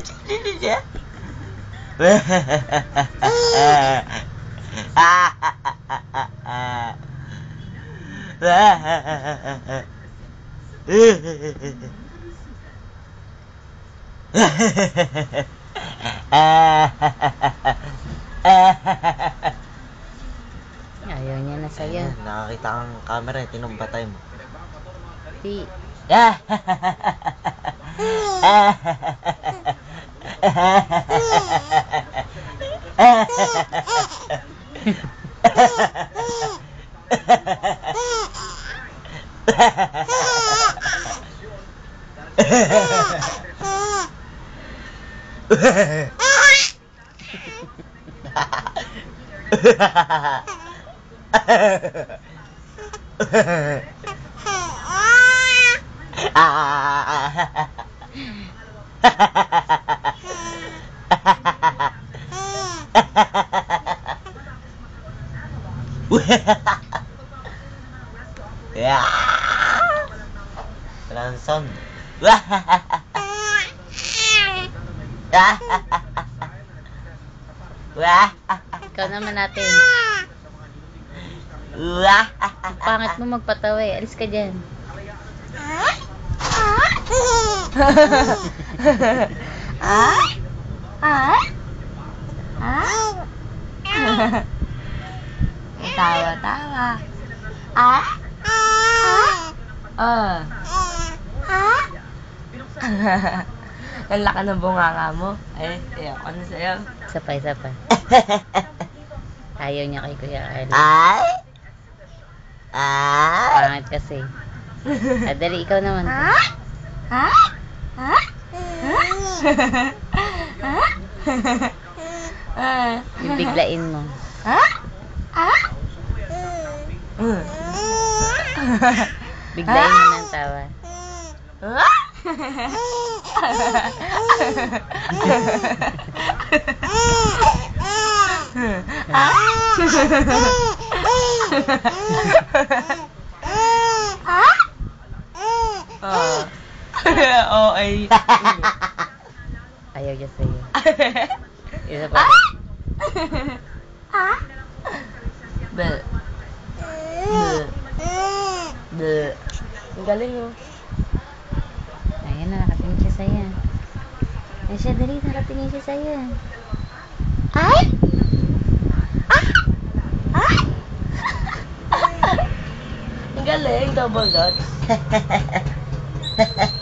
Sino siya? Ayaw niya na sa'yo. Nakakita kang camera, eh, tinumbatay mo. Di ah yeah. Walang sound. Ikaw naman natin. Ang pangit mo magpatawa eh. Alis ka dyan. Ah? Ah? Ah? tawa, tawa. Ah? Ah? Ah? Ang laki ng bunganga mo. Ay, ayoko na sa'yo. Sapay, sapay. Ayaw niya kay Kuya Carl. Ay? Ay? Pangit kasi. Ah, dali, ikaw naman. Ha? Ha? Ha? Ha? Bibiglain mo. Ha? Ha? Biglain mo ng tawa. Oh. oh, ay. Ayaw niya sa'yo. Isa pa. Be. Be. Be. Ang galing oh. Ayan na, nakatingin siya sa'yo. Ayan siya, dali, nakatingin siya sa'yo. Ay? Ah? Ah? Ang galing, double dots.